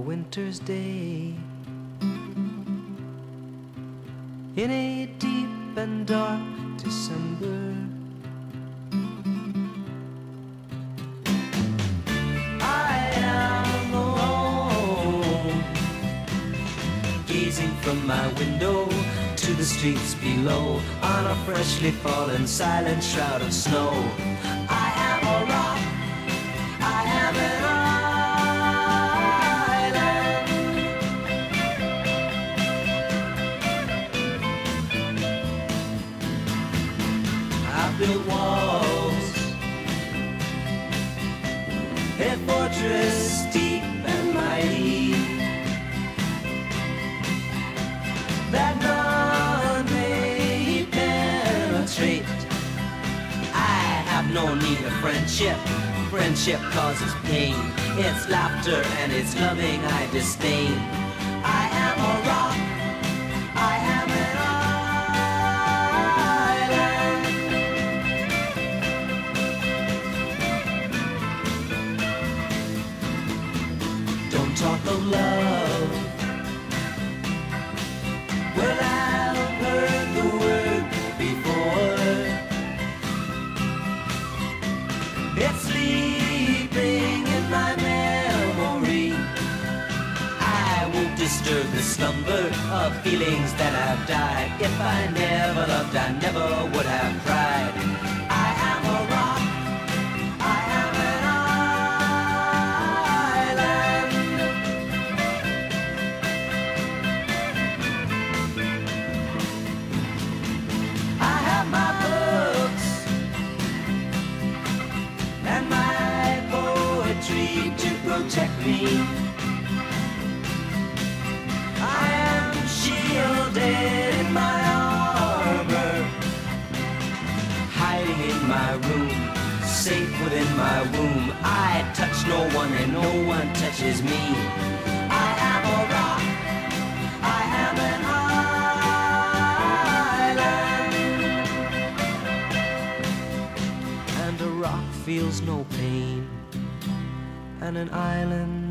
winter's day. In a deep and dark December. I am alone, gazing from my window to the streets below on a freshly fallen silent shroud of snow. I am a rock, built walls, a fortress deep and mighty that none may penetrate. I have no need of friendship. Friendship causes pain. It's laughter and it's loving I disdain. I am a rock. Don't talk of love. Well, I've heard the word before. It's sleeping in my memory. I won't disturb the slumber of feelings that have died. If I never loved, I never would have cried. To protect me. I am shielded in my armor, hiding in my room, safe within my womb. I touch no one and no one touches me. I am a rock. I am an island. And a rock feels no pain. And an island